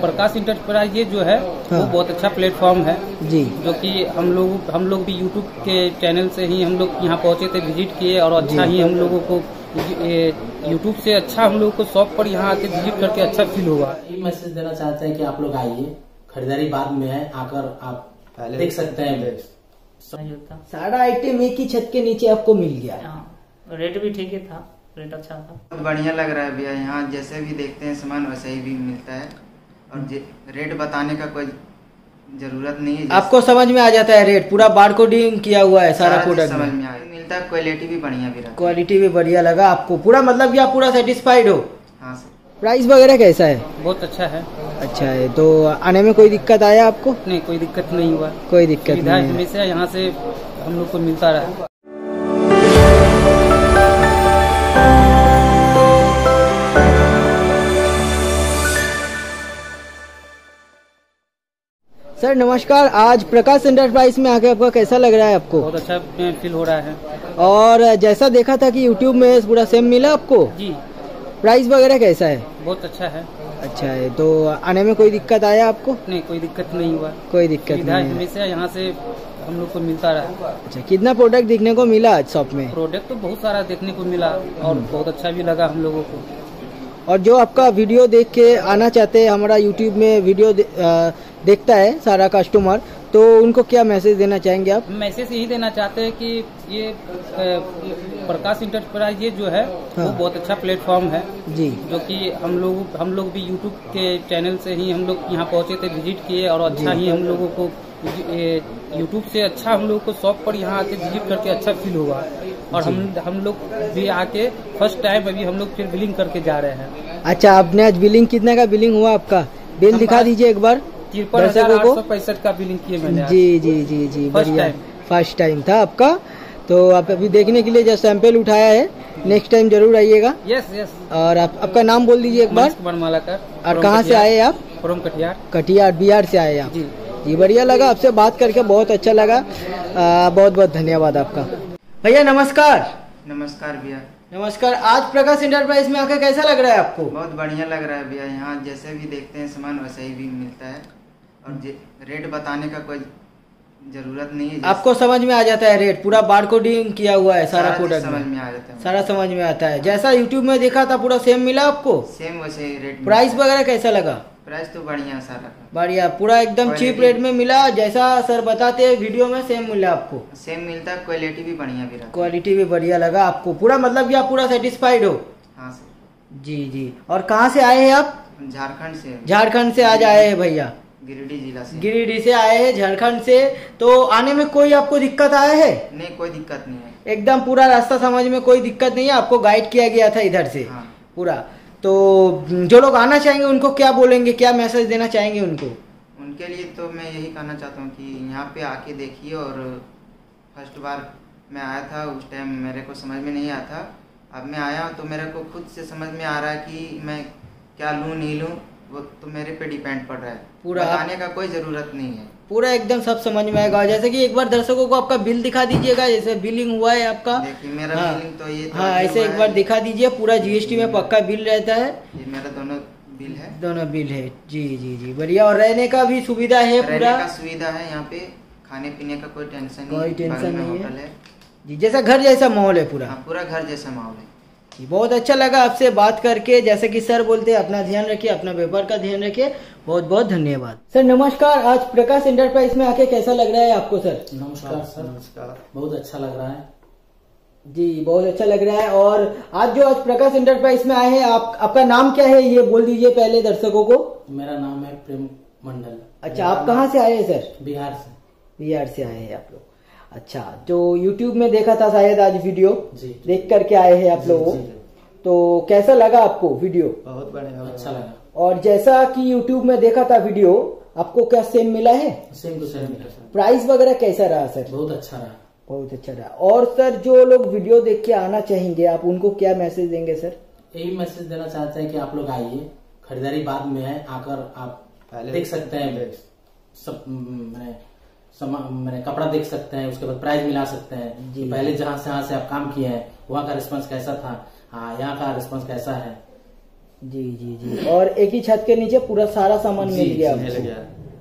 प्रकाश enterprise ये जो है हाँ। वो बहुत अच्छा प्लेटफॉर्म है। जी। जो कि हम लोग हम लोग भी यूट्यूब के चैनल से ही हम लोग यहाँ पहुँचे थे विज़िट किए और अच्छा ही हम लोगों को यूट्यूब से अच्छा हम लोग को शॉप पर यहाँ आके विज़िट करके अच्छा फील हुआ। ये मैसेज देना चाहते हैं कि आप लोग आइए। खरीदारी बाद में है आकर आप देख सकते हैं। नहीं सारा आइटम एक ही छत के नीचे आपको मिल गया। हाँ रेट भी ठीक ही था रेट अच्छा था। बढ़िया लग रहा है भैया यहाँ जैसे भी देखते हैं सामान वैसे ही भी मिलता है। और रेट बताने का कोई ज़रूरत नहीं है आपको समझ में आ जाता है रेट पूरा बार कोडिंग किया हुआ है सारा प्रोडक्ट समझ में मिलता है क्वालिटी भी बढ़िया भी रहता क्वालिटी भी बढ़िया लगा आपको। पूरा मतलब कि आप पूरा सेटिस्फाइड हो। हाँ सर प्राइस वगैरह कैसा है? बहुत अच्छा है। अच्छा है तो आने में कोई दिक्कत आया आपको? नहीं कोई दिक्कत नहीं हुआ। कोई दिक्कत नहीं हमेशा यहाँ से हम लोग को मिलता रहा। सर नमस्कार। आज प्रकाश एंटरप्राइज में आके आपका कैसा लग रहा है आपको? बहुत अच्छा फील हो रहा है। और जैसा देखा था कि यूट्यूब में पूरा सेम मिला आपको? जी। प्राइस वगैरह कैसा है? बहुत अच्छा है। अच्छा है तो आने में कोई दिक्कत आया आपको? नहीं कोई दिक्कत नहीं हुआ। कोई दिक्कत नहीं हमेशा यहाँ से हम लोग को मिलता रहा। अच्छा कितना प्रोडक्ट देखने को मिला आज शॉप में? प्रोडक्ट तो बहुत सारा देखने को मिला और बहुत अच्छा भी लगा हम लोगों को। और जो आपका वीडियो देख के आना चाहते हैं हमारा यूट्यूब में वीडियो देखता है सारा कस्टमर तो उनको क्या मैसेज देना चाहेंगे आप? मैसेज यही देना चाहते हैं कि ये प्रकाश इंटरप्राइज ये जो है हाँ। वो। बहुत अच्छा प्लेटफॉर्म है। जी। जो कि हम लोग हम लोग भी यूट्यूब के चैनल से ही हम लोग यहाँ पहुँचे थे विज़िट किए और अच्छा ही हम लोगों को यूट्यूब से अच्छा हम लोग को शॉप पर यहाँ आके विज़िट करके अच्छा फील हुआ। और हम हम लोग भी आके फ़र्स्ट टाइम अभी हम लोग फिर बिलिंग करके जा रहे हैं। अच्छा आपने आज बिलिंग कितने का बिलिंग हुआ आपका? बिल दिखा दीजिए एक बार। तिरपन हज़ार आठ सौ पैंसठ का बिलिंग किए मैंने जी जी जी जी बढ़िया। फ़र्स्ट टाइम था आपका। तो आप अभी देखने के लिए जो सैंपल उठाया है। नेक्स्ट टाइम ज़रूर आइएगा। यस यस और आप आपका नाम बोल दीजिए एक बार। मालाकर और कहाँ से आए आप? फ्रॉम कटिहार। कटिहार बिहार से आए आप। जी। जी बढ़िया लगा आपसे बात करके बहुत अच्छा लगा। आ, बहुत बहुत धन्यवाद आपका। भैया नमस्कार। नमस्कार भैया। नमस्कार। आज प्रकाश इंटरप्राइज में आकर कैसा लग रहा है आपको? बहुत बढ़िया लग रहा है भैया। यहाँ जैसे भी देखते हैं सामान वैसे ही भी मिलता है। और रेट बताने का कोई ज़रूरत नहीं है आपको समझ में आ जाता है रेट पूरा बार कोडिंग किया हुआ है सारा प्रोडक्ट समझ में आ जाता है सारा समझ में आता है। जैसा यूट्यूब में देखा था पूरा सेम मिला आपको? सेम वैसे रेट प्राइस वगैरह कैसा लगा? प्राइस तो बढ़िया सारा बढ़िया पूरा एकदम चीप रेट में मिला जैसा सर बताते हैं वीडियो में सेम मिला आपको। सेम मिलता है क्वालिटी भी बढ़िया भी क्वालिटी भी बढ़िया लगा आपको। पूरा मतलब कि आप पूरा सेटिस्फाइड हो? हाँ सर। जी जी। और कहाँ से आए हैं आप? झारखंड से। झारखंड से आज आए हैं भैया। गिरिडीह जिला से। गिरिडीह से आए हैं झारखंड से। तो आने में कोई आपको दिक्कत आया है? नहीं कोई दिक्कत नहीं है। एकदम पूरा रास्ता समझ में कोई दिक्कत नहीं है आपको गाइड किया गया था इधर से हाँ। पूरा। तो जो लोग आना चाहेंगे उनको क्या बोलेंगे क्या मैसेज देना चाहेंगे उनको? उनके लिए तो मैं यही कहना चाहता हूँ कि यहाँ पे आके देखिए और फ़र्स्ट बार मैं आया था उस टाइम मेरे को समझ में नहीं था। अब मैं आया तो मेरे को खुद से समझ में आ रहा है कि मैं क्या लूँ नहीं लूँ। वो तो मेरे पे डिपेंड पड़ रहा है। पूरा बताने का कोई ज़रूरत नहीं है। पूरा एकदम सब समझ में आएगा। जैसे कि एक बार दर्शकों को आपका बिल दिखा दीजिएगा जैसे बिलिंग हुआ है आपका। देखिए मेरा हाँ। बिलिंग तो ये तो हाँ ऐसे एक बार दिखा दीजिए पूरा जीएसटी में पक्का बिल रहता है। ये मेरा दोनों बिल है। दोनों बिल है। जी जी जी बढ़िया। और रहने का भी सुविधा है पूरा। सुविधा है यहाँ पे। खाने पीने का कोई टेंशन नहीं कोई टेंशन नहीं है। जी जैसा घर जैसा माहौल है पूरा। हाँ पूरा घर जैसा माहौल है। बहुत अच्छा लगा आपसे बात करके। जैसे कि सर बोलते हैं अपना ध्यान रखिए अपना व्यापार का ध्यान रखिए। बहुत बहुत धन्यवाद। सर नमस्कार। आज प्रकाश एंटरप्राइज में आके कैसा लग रहा है आपको सर? नमस्कार सर। नमस्कार। बहुत अच्छा लग रहा है। जी बहुत अच्छा लग रहा है। और आज जो आज प्रकाश एंटरप्राइज में आए हैं आप आपका नाम क्या है? ये बोल दीजिए पहले दर्शकों को। मेरा नाम है प्रेम मंडल। अच्छा आप कहाँ से आए हैं सर? बिहार से। बिहार से आए हैं आप लोग। अच्छा तो यूट्यूब में देखा था शायद आज वीडियो जी देख करके आए हैं आप लोग? तो कैसा लगा आपको वीडियो बहुत बढ़िया अच्छा लगा। और जैसा कि यूट्यूब में देखा था वीडियो आपको क्या सेम मिला है? सेम टू सेम मिला सर प्राइस वगैरह कैसा रहा सर बहुत अच्छा रहा। बहुत अच्छा रहा। और सर जो लोग वीडियो देख के आना चाहेंगे आप उनको क्या मैसेज देंगे सर यही मैसेज देना चाहते हैं कि आप लोग आइए। खरीदारी बाद में है आकर आप पहले देख सकते हैं। सब मैंने कपड़ा देख सकते हैं उसके बाद प्राइस मिला सकते हैं। जी। पहले जहाँ से जहाँ से आप काम किए हैं वहाँ का रिस्पांस कैसा था? हाँ यहाँ का रिस्पांस कैसा है? जी जी जी। और एक ही छत के नीचे पूरा सारा सामान मिल गया।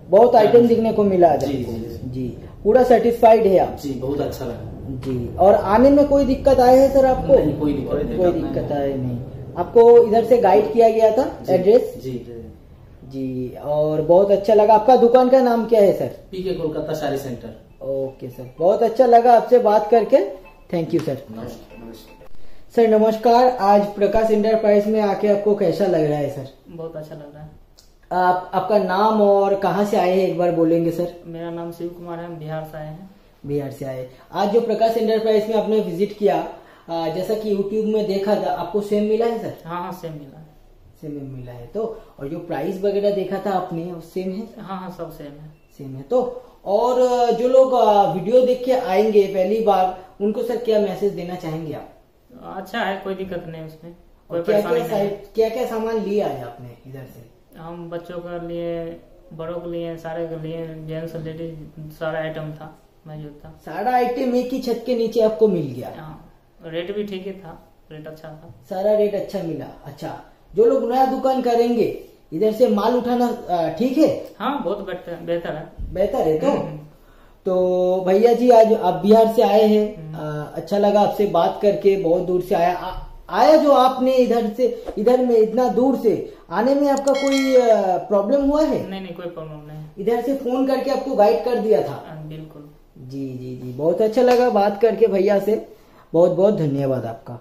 बहुत आइटम दिखने को मिला जी, जी, जी। पूरा सेटिस्फाइड है आप। जी बहुत अच्छा लगा। जी और आने में कोई दिक्कत आए है सर आपको? कोई दिक्कत। कोई दिक्कत आए नहीं। आपको इधर से गाइड किया गया था एड्रेस जी। जी और बहुत अच्छा लगा। आपका दुकान का नाम क्या है sir? P K Kolkata sari centre. Okay sir. बहुत अच्छा लगा आपसे बात करके। थैंक यू सर सर नमस्कार। आज प्रकाश इंटरप्राइज में आके आपको कैसा लग रहा है सर? बहुत अच्छा लग रहा है। आप आपका नाम और कहाँ से आए हैं एक बार बोलेंगे सर? मेरा नाम शिव कुमार है हम बिहार से आए हैं। बिहार से आए। आज जो प्रकाश इंटरप्राइज में आपने विज़िट किया जैसा कि यूट्यूब में देखा था आपको सेम मिला है सर? हाँ हाँ सेम मिला है। सेम मिला है। तो और जो प्राइस वगैरह देखा था आपने वो सेम है? हाँ हाँ सब सेम है। सेम है। तो और जो लोग वीडियो देख के आएँगे पहली बार उनको सर क्या मैसेज देना चाहेंगे आप? अच्छा है कोई दिक्कत नहीं उसमें। कोई क्या क्या नहीं क्या क्या सामान लिया आज आपने इधर से? हम बच्चों के लिए बड़ों के लिए सारे के लिए जेंट्स लेडीज़ सारा आइटम था मौजूद था। सारा आइटम एक ही छत के नीचे आपको मिल गया? हाँ रेट भी ठीक ही था रेट अच्छा था। सारा रेट अच्छा मिला? अच्छा जो लोग नया दुकान करेंगे इधर से माल उठाना ठीक है? हाँ बहुत बेहतर है। बेहतर है तो? हम्म। तो भैया जी आज आप बिहार से आए हैं। अच्छा लगा आपसे बात करके बहुत दूर से आया। आ, आया जो आपने इधर से इधर में इतना दूर से आने में आपका कोई प्रॉब्लम हुआ है? नहीं नहीं कोई प्रॉब्लम नहीं। इधर से फ़ोन करके आपको गाइड कर दिया था। हाँ, बिल्कुल। जी जी जी बहुत अच्छा लगा बात करके भैया से। बहुत बहुत धन्यवाद आपका।